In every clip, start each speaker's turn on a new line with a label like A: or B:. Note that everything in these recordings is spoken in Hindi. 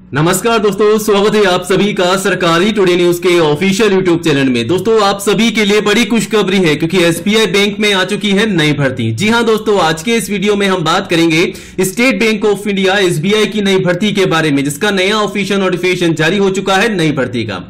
A: नमस्कार दोस्तों, स्वागत है आप सभी का सरकारी टुडे न्यूज़ के ऑफिशियल यूट्यूब चैनल में। दोस्तों, आप सभी के लिए बड़ी खुशखबरी है क्योंकि एसबीआई बैंक में आ चुकी है नई भर्ती। जी हाँ दोस्तों, आज के इस वीडियो में हम बात करेंगे State Bank of India SBI की नई भर्ती के बारे में, जिसका नया ऑफिशियल नोटिफिकेशन जारी हो चुका है नई भर्ती का।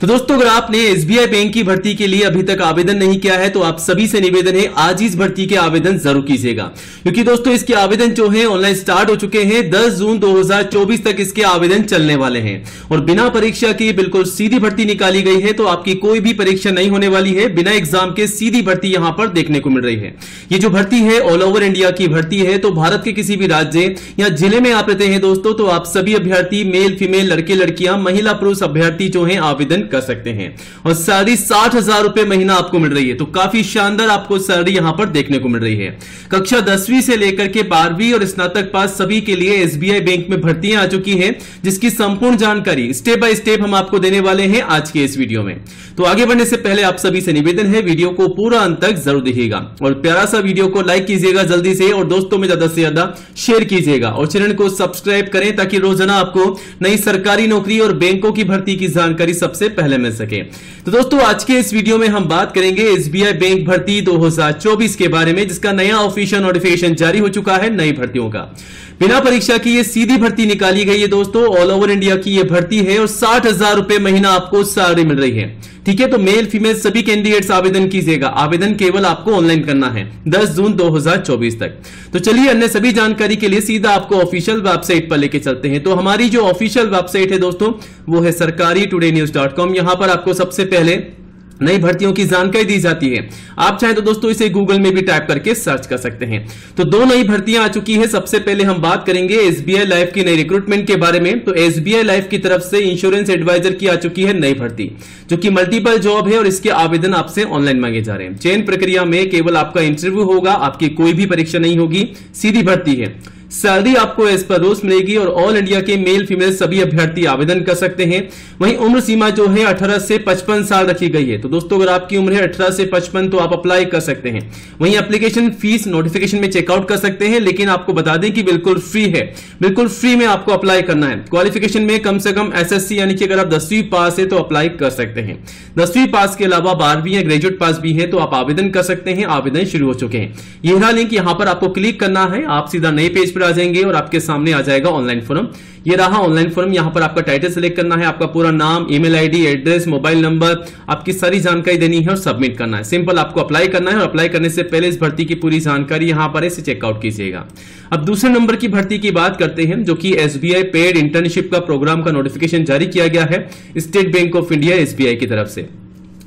A: तो दोस्तों, अगर आपने एसबीआई बैंक की भर्ती के लिए अभी तक आवेदन नहीं किया है तो आप सभी से निवेदन है, आज इस भर्ती के आवेदन ज़रूर कीजिएगा। क्योंकि दोस्तों, इसके आवेदन जो है, ऑनलाइन स्टार्ट हो चुके हैं। 10 जून 2024 तक इसके आवेदन चलने वाले हैं। और बिना परीक्षा के बिल्कुल सीधी भर्ती निकाली गई है तो आपकी कोई भी परीक्षा नहीं होने वाली है। बिना एग्ज़ाम के सीधी भर्ती यहाँ पर देखने को मिल रही है। ये जो भर्ती है, ऑल ओवर इंडिया की भर्ती है तो भारत के किसी भी राज्य या ज़िले में आप रहते हैं दोस्तों तो आप सभी अभ्यर्थी, मेल, फीमेल, लड़के, लड़कियाँ, महिला, पुरुष अभ्यर्थी जो है, आवेदन कर सकते हैं। और सैलरी साठ हज़ार रुपए महीना आपको मिल रही है तो काफ़ी शानदार आपको सैलरी यहाँ पर देखने को मिल रही है। कक्षा दसवीं से लेकर के बारहवीं और स्नातक पास सभी के लिए एसबीआई बैंक में भर्तियाँ आ चुकी है, जिसकी संपूर्ण जानकारी स्टेप बाय स्टेप हम आपको देने वाले हैं आज के इस वीडियो में। तो आगे बढ़ने से पहले आप सभी से निवेदन है, वीडियो को पूरा अंत तक ज़रूर देखिएगा। और प्यारा सा वीडियो को लाइक कीजिएगा जल्दी से और दोस्तों में ज़्यादा से ज़्यादा शेयर कीजिएगा। और चैनल को सब्सक्राइब करें ताकि रोज़ाना आपको नई सरकारी नौकरी और बैंकों की भर्ती की जानकारी सबसे पहले मिल सके। तो दोस्तों, आज के इस वीडियो में हम बात करेंगे एसबीआई बैंक भर्ती 2024 के बारे में, जिसका नया ऑफिशियल नोटिफिकेशन जारी हो चुका है नई भर्तियों का। बिना परीक्षा की ये सीधी भर्ती निकाली गई है दोस्तों। ऑल ओवर इंडिया की ये भर्ती है और साठ हज़ार रुपए महीना आपको सैलरी मिल रही है। ठीक है तो मेल फीमेल सभी कैंडिडेट्स आवेदन कीजिएगा। आवेदन केवल आपको ऑनलाइन करना है 10 जून 2024 तक। तो चलिए, अन्य सभी जानकारी के लिए सीधा आपको ऑफिशियल वेबसाइट पर लेके चलते हैं। तो हमारी जो ऑफिशियल वेबसाइट है दोस्तों, वो है सरकारी टूडे न्यूज़ डॉट कॉम यहाँ पर आपको सबसे पहले नई भर्तियों की जानकारी दी जाती है। आप चाहें तो दोस्तों इसे गूगल में भी टाइप करके सर्च कर सकते हैं। तो दो नई भर्तियाँ आ चुकी है। सबसे पहले हम बात करेंगे एसबीआई लाइफ की नई रिक्रूटमेंट के बारे में। तो एसबीआई लाइफ की तरफ़ से इंश्योरेंस एडवाइजर की आ चुकी है नई भर्ती, जो कि मल्टीपल जॉब है और इसके आवेदन आपसे ऑनलाइन मांगे जा रहे हैं। चयन प्रक्रिया में केवल आपका इंटरव्यू होगा, आपकी कोई भी परीक्षा नहीं होगी, सीधी भर्ती है। सैलरी आपको एज पर रोज मिलेगी और ऑल इंडिया के मेल फीमेल सभी अभ्यर्थी आवेदन कर सकते हैं। वहीं उम्र सीमा जो है 18 से 55 साल रखी गई है। तो दोस्तों, अगर आपकी उम्र है 18 से 55 तो आप अप्लाई कर सकते हैं। वहीं एप्लीकेशन फ़ीस नोटिफिकेशन में चेकआउट कर सकते हैं, लेकिन आपको बता दें कि बिल्कुल फ्री है। बिल्कुल फ्री में आपको अप्लाई करना है। क्वालिफिकेशन में कम से कम एसएससी यानी कि अगर आप दसवीं पास है तो अप्लाई कर सकते हैं। दसवीं पास के अलावा बारहवीं या ग्रेजुएट पास भी है तो आप आवेदन कर सकते हैं। आवेदन शुरू हो चुके हैं। यह लिंक यहाँ पर आपको क्लिक करना है। आप सीधा नए पेज पर आ जाएँगे और आपके सामने आ जाएगा ऑनलाइन फॉर्म ये रहा ऑनलाइन फॉर्म यहाँ पर आपका टाइटल सेलेक्ट करना है, आपका पूरा नाम email ID address mobile number आपकी सारी जानकारी देनी है और सबमिट करना है. सिंपल आपको अप्लाई करना है और अप्लाई करने से पहले इस भर्ती की पूरी जानकारी यहाँ पर इसे चेकआउट कीजिएगा. अब दूसरे नंबर की भर्ती की बात करते हैं, जो कि एसबीआई पेड इंटर्नशिप का प्रोग्राम का नोटिफिकेशन जारी किया गया है State Bank of India SBI की तरफ़ से.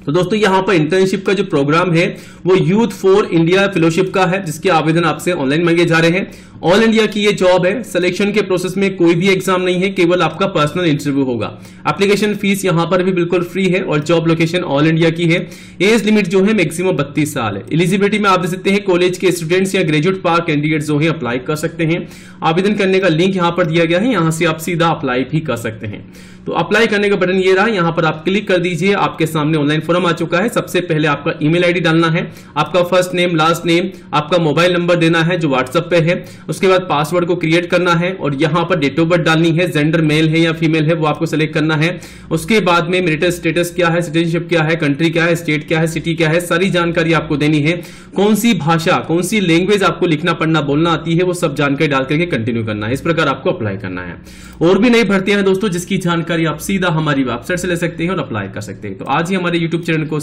A: तो दोस्तों, यहाँ पर इंटर्नशिप का जो प्रोग्राम है, वो यूथ फॉर इंडिया फेलोशिप का है, जिसके आवेदन आपसे ऑनलाइन मांगे जा रहे हैं. ऑल इंडिया की ये जॉब है सिलेक्शन के प्रोसेस में कोई भी एग्ज़ाम नहीं है, केवल आपका पर्सनल इंटरव्यू होगा। एप्लीकेशन फ़ीस यहाँ पर भी बिल्कुल फ्री है और जॉब लोकेशन ऑल इंडिया की है। एज लिमिट जो है मैक्सिमम बत्तीस साल है। एलिजिबिलिटी में आप देख सकते हैं कॉलेज के स्टूडेंट्स या ग्रेजुएट पार कैंडिडेट जो है अप्लाई कर सकते हैं। आवेदन करने का लिंक यहाँ पर दिया गया है, यहाँ से आप सीधा अप्लाई भी कर सकते हैं। तो अप्लाई करने का बटन ये रहा, यहाँ पर आप क्लिक कर दीजिए, आपके सामने ऑनलाइन फॉर्म आ चुका है। सबसे पहले आपका ईमेल आईडी डालना है, आपका फ़र्स्ट नेम लास्ट नेम आपका मोबाइल नंबर देना है जो व्हाट्सएप पे है। उसके बाद पासवर्ड को क्रिएट करना है और यहाँ पर डेट ऑफ़ बर्थ डालनी है जेंडर मेल है या फीमेल है, वो आपको सेलेक्ट करना है। उसके बाद में मेरिटल स्टेटस क्या है सिटीजनशिप क्या है कंट्री क्या है स्टेट क्या है सिटी क्या है, सारी जानकारी आपको देनी है। कौन सी भाषा, कौन सी लैंग्वेज आपको लिखना, पढ़ना, बोलना आती है, वो सब जानकारी डाल करके कंटिन्यू करना है। इस प्रकार आपको अप्लाई करना है। और भी नई भर्तियाँ हैं दोस्तों, जिसकी जानकारी आप सीधा हमारी वेबसाइट से ले सकते हैं और अप्लाई कर सकते हैं। तो आज ही हमारे यूट्यूब चैनल को